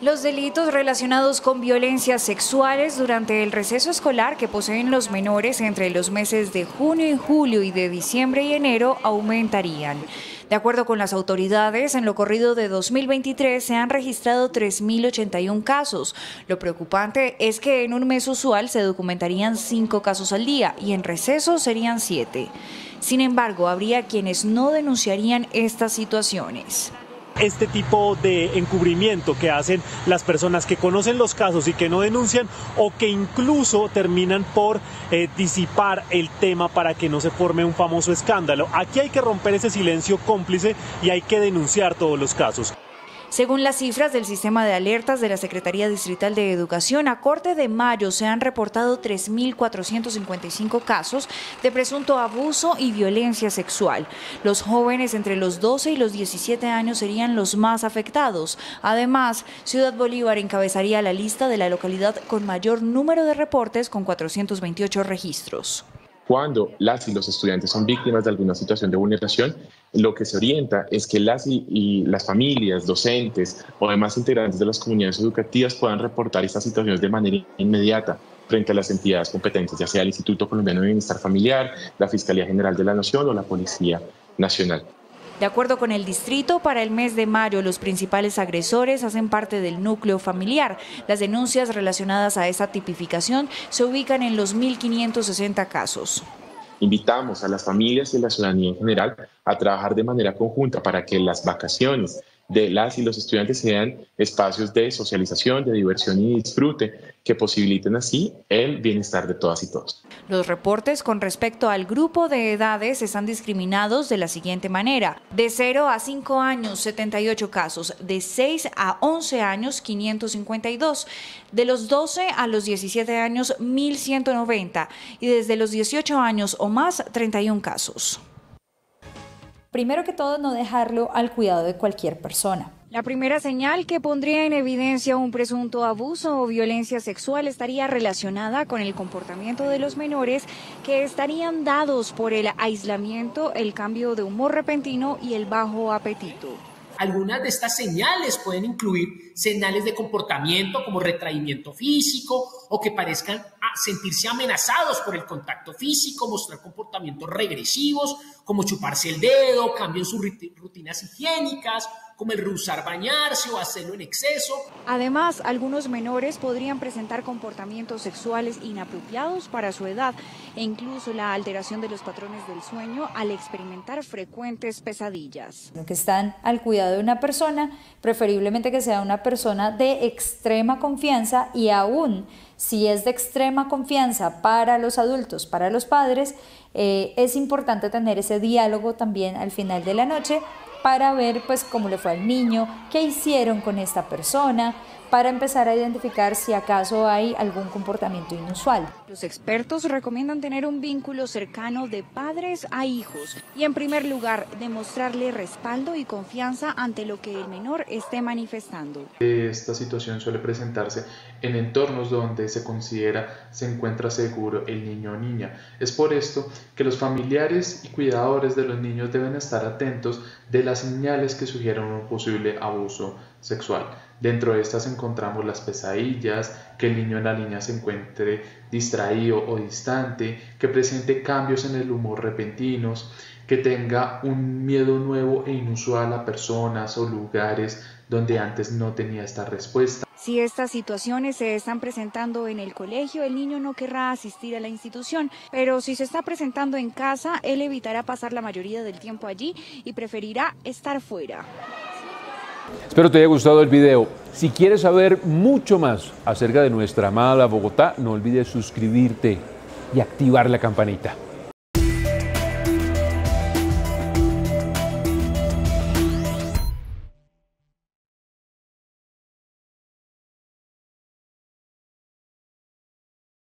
Los delitos relacionados con violencias sexuales durante el receso escolar que poseen los menores entre los meses de junio y julio y de diciembre y enero aumentarían. De acuerdo con las autoridades, en lo corrido de 2023 se han registrado 3.081 casos. Lo preocupante es que en un mes usual se documentarían 5 casos al día y en receso serían 7. Sin embargo, habría quienes no denunciarían estas situaciones este tipo de encubrimiento que hacen las personas que conocen los casos y que no denuncian o que incluso terminan por eh, disipar el tema para que no se forme un famoso escándalo. Aquí hay que romper ese silencio cómplice y hay que denunciar todos los casos. Según las cifras del sistema de alertas de la Secretaría Distrital de Educación, a corte de mayo se han reportado 3.455 casos de presunto abuso y violencia sexual. Los jóvenes entre los 12 y los 17 años serían los más afectados. Además, Ciudad Bolívar encabezaría la lista de la localidad con mayor número de reportes con 428 registros. Cuando las y los estudiantes son víctimas de alguna situación de vulneración, lo que se orienta es que las y, las familias, docentes o demás integrantes de las comunidades educativas puedan reportar estas situaciones de manera inmediata frente a las entidades competentes, ya sea el Instituto Colombiano de Bienestar Familiar, la Fiscalía General de la Nación o la Policía Nacional. De acuerdo con el distrito, para el mes de mayo los principales agresores hacen parte del núcleo familiar. Las denuncias relacionadas a esa tipificación se ubican en los 1.560 casos. Invitamos a las familias y a la ciudadanía en general a trabajar de manera conjunta para que las vacaciones de las y los estudiantes sean espacios de socialización, de diversión y disfrute que posibiliten así el bienestar de todas y todos. Los reportes con respecto al grupo de edades están discriminados de la siguiente manera. De 0 a 5 años, 78 casos. De 6 a 11 años, 552. De los 12 a los 17 años, 1.190. Y desde los 18 años o más, 31 casos. Primero que todo, no dejarlo al cuidado de cualquier persona. La primera señal que pondría en evidencia un presunto abuso o violencia sexual estaría relacionada con el comportamiento de los menores que estarían dados por el aislamiento, el cambio de humor repentino y el bajo apetito. Algunas de estas señales pueden incluir señales de comportamiento como retraimiento físico o que parezcan sentirse amenazados por el contacto físico, mostrar comportamientos regresivos como chuparse el dedo, cambio en sus rutinas higiénicas, como el rehusar bañarse o hacerlo en exceso. Además, algunos menores podrían presentar comportamientos sexuales inapropiados para su edad e incluso la alteración de los patrones del sueño al experimentar frecuentes pesadillas. Que están al cuidado de una persona, preferiblemente que sea una persona de extrema confianza y aún si es de extrema confianza para los adultos, para los padres, eh, es importante tener ese diálogo también al final de la noche para ver pues cómo le fue al niño, qué hicieron con esta persona, para empezar a identificar si acaso hay algún comportamiento inusual. Los expertos recomiendan tener un vínculo cercano de padres a hijos y en primer lugar demostrarle respaldo y confianza ante lo que el menor esté manifestando. Esta situación suele presentarse en entornos donde se considera se encuentra seguro el niño o niña. Es por esto que los familiares y cuidadores de los niños deben estar atentos de las señales que sugieren un posible abuso sexual. Dentro de estas encontramos las pesadillas, que el niño o la niña se encuentre distraído o distante, que presente cambios en el humor repentinos, que tenga un miedo nuevo e inusual a personas o lugares donde antes no tenía esta respuesta. Si estas situaciones se están presentando en el colegio, el niño no querrá asistir a la institución, pero si se está presentando en casa, él evitará pasar la mayoría del tiempo allí y preferirá estar fuera. Espero te haya gustado el video. Si quieres saber mucho más acerca de nuestra amada Bogotá, no olvides suscribirte y activar la campanita.